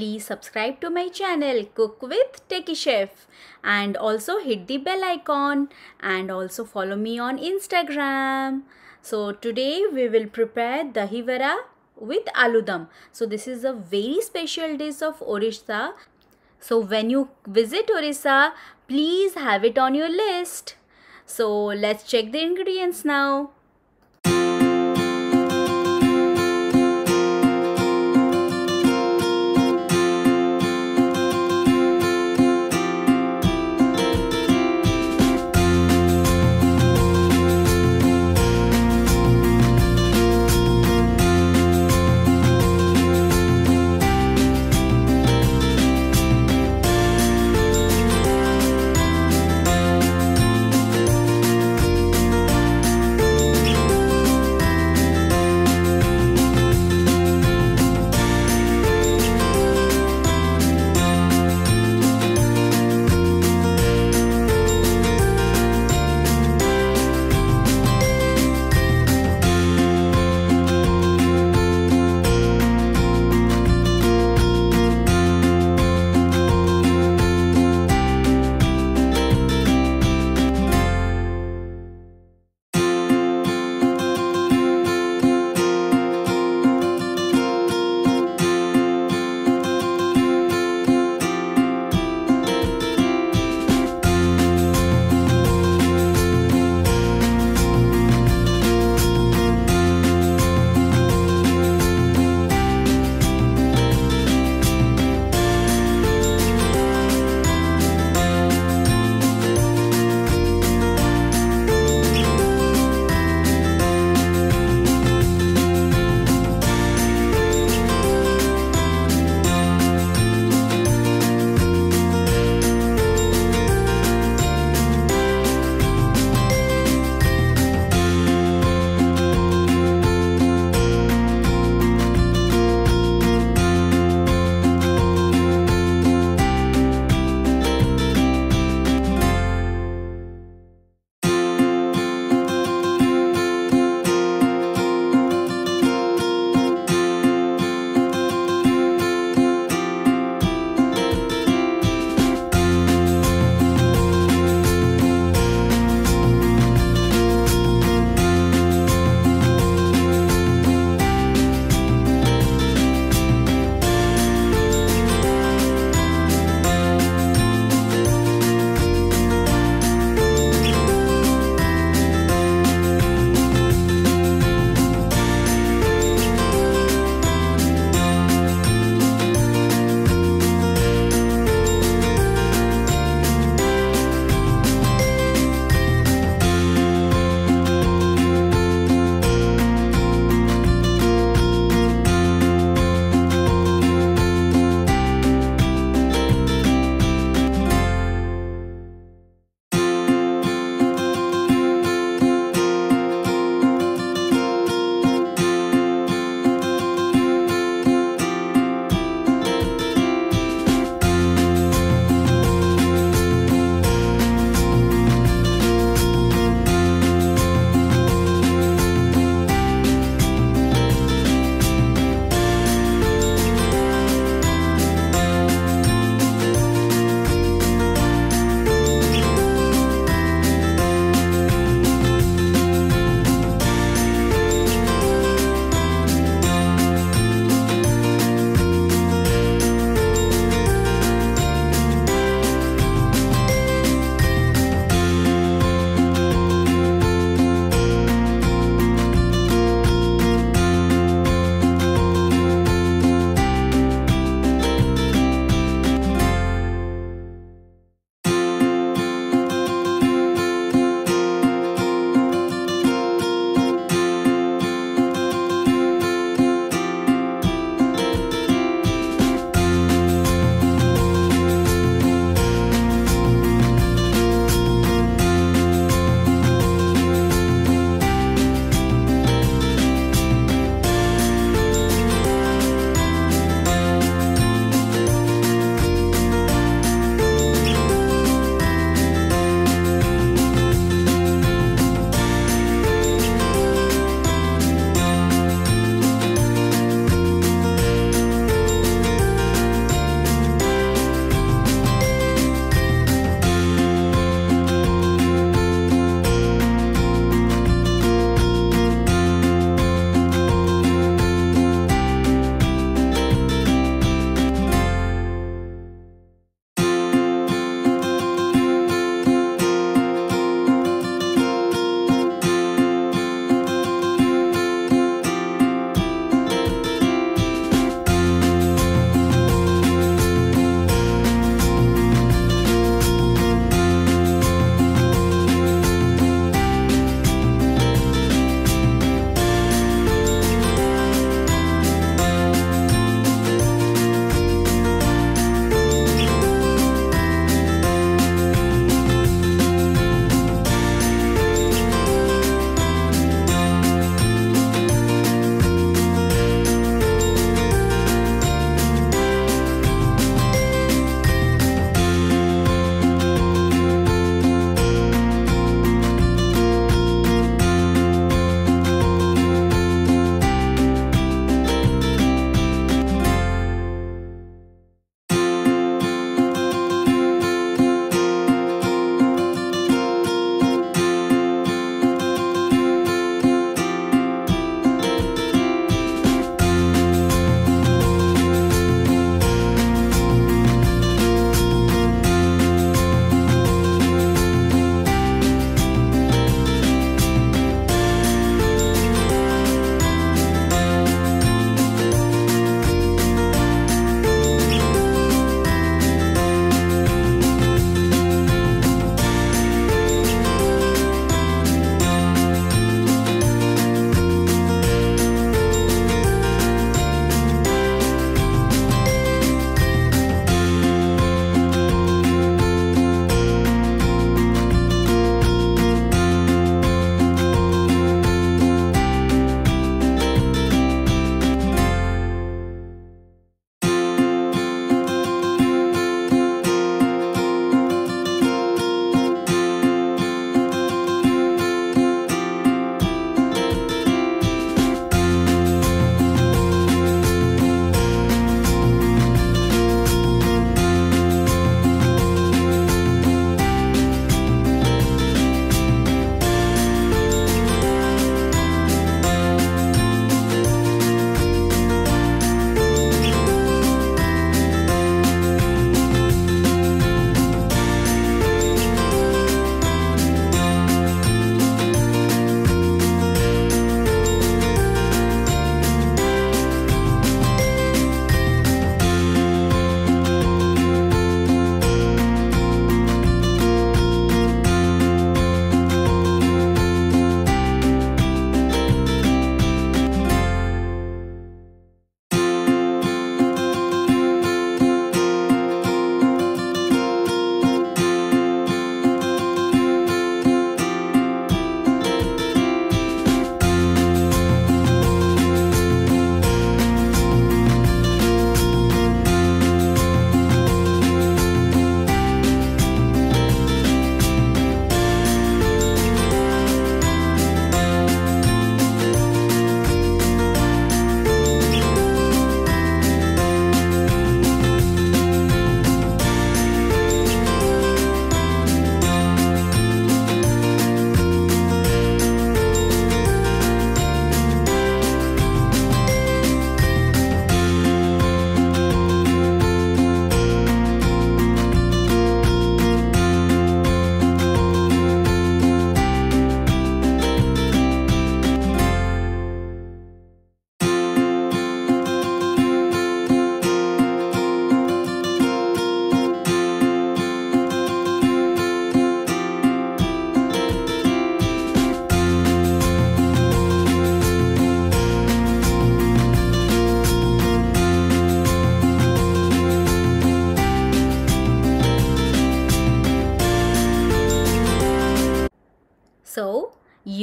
please subscribe to my channel Cook with Techie Chef and also hit the bell icon and also follow me on Instagram. So today we will prepare dahi vada with aloo dum. So this is a very special dish of Orissa. So when you visit Orissa, please have it on your list. So let's check the ingredients now.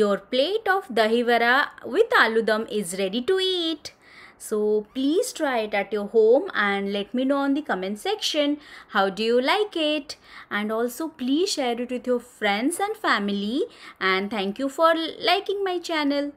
Your plate of dahi vada with aloo dum is ready to eat. So please try it at your home and let me know on the comment section how do you like it and also please share it with your friends and family and thank you for liking my channel.